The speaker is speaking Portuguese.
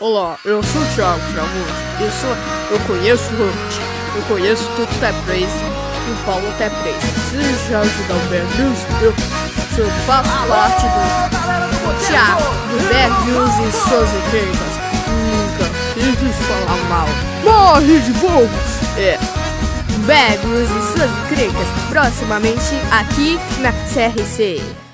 Olá, eu sou o Thiago Fragoso. Eu sou. Eu conheço o Eu conheço tudo até tá preso. E o Paulo até preso. Se já ajudar o Bear News, eu, eu faço parte do Thiago, do Bear News e suas encrencas. Nunca fiz falar mal. Morre de bobo! É. Bear News e suas encrencas, proximamente aqui na CRC.